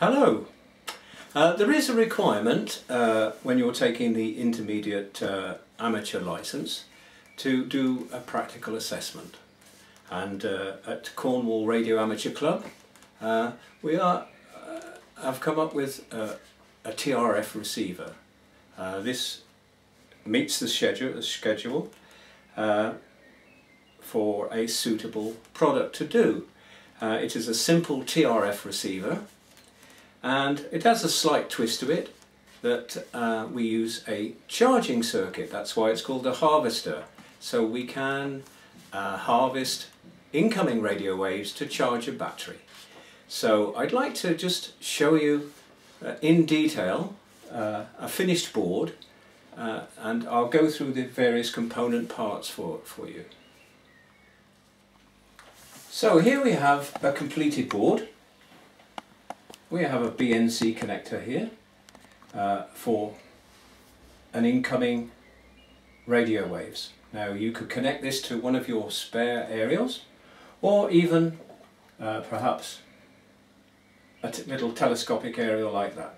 Hello. Uh, there is a requirement uh, when you're taking the intermediate uh, amateur license to do a practical assessment and uh, at Cornwall Radio Amateur Club uh, we are uh, have come up with a TRF receiver. this meets the schedule, the schedule for a suitable product to do. it is a simple TRF receiver and it has a slight twist to it that uh, we use a charging circuit. That's why it's called a harvester. So we can uh, harvest incoming radio waves to charge a battery. So I'd like to just show you uh, in detail uh, a finished board uh, and I'll go through the various component parts for, for you. So here we have a completed board we have a BNC connector here uh, for an incoming radio waves. Now you could connect this to one of your spare aerials or even uh, perhaps a little telescopic aerial like that.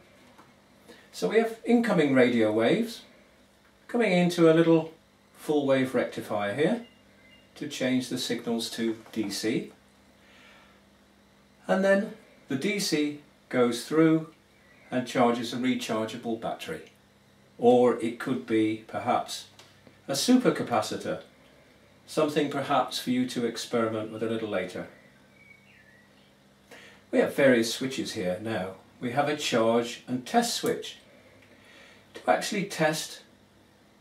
So we have incoming radio waves coming into a little full wave rectifier here to change the signals to DC and then the DC goes through and charges a rechargeable battery. Or it could be perhaps a supercapacitor, something perhaps for you to experiment with a little later. We have various switches here now. We have a charge and test switch. To actually test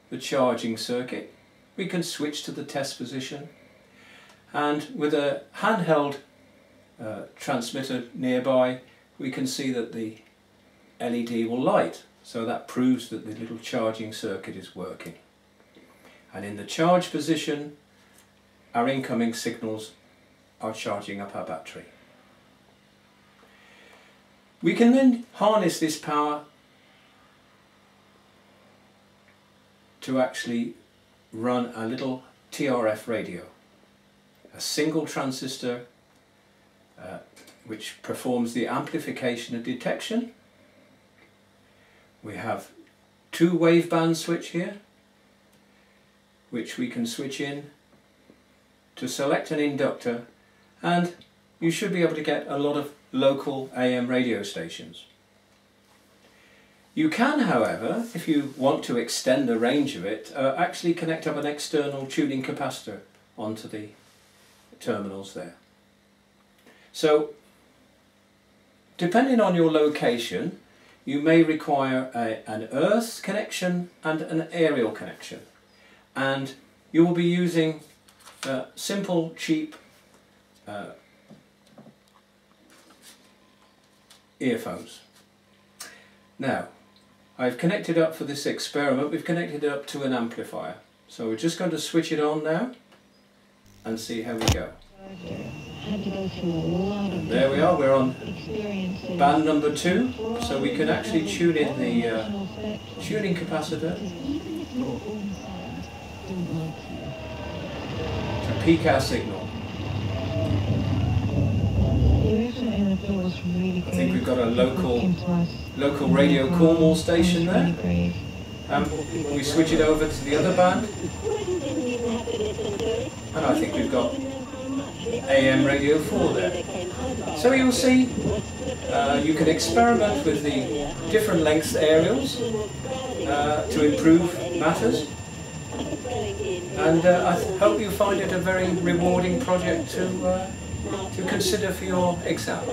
the charging circuit, we can switch to the test position and with a handheld uh, transmitter nearby we can see that the LED will light so that proves that the little charging circuit is working and in the charge position our incoming signals are charging up our battery. We can then harness this power to actually run a little TRF radio, a single transistor uh, which performs the amplification and detection. We have two waveband switch here which we can switch in to select an inductor and you should be able to get a lot of local AM radio stations. You can however, if you want to extend the range of it, uh, actually connect up an external tuning capacitor onto the terminals there. So Depending on your location, you may require a, an earth connection and an aerial connection. And you will be using uh, simple, cheap uh, earphones. Now, I've connected up for this experiment, we've connected it up to an amplifier. So we're just going to switch it on now and see how we go. There we are, we're on band number two, so we can actually tune in the uh, tuning capacitor to peak our signal. I think we've got a local local Radio Cornwall station there. Um, we switch it over to the other band. And I think we've got AM Radio 4 there. So you'll see uh, you can experiment with the different length aerials uh, to improve matters and uh, I hope you find it a very rewarding project to, uh, to consider for your exam.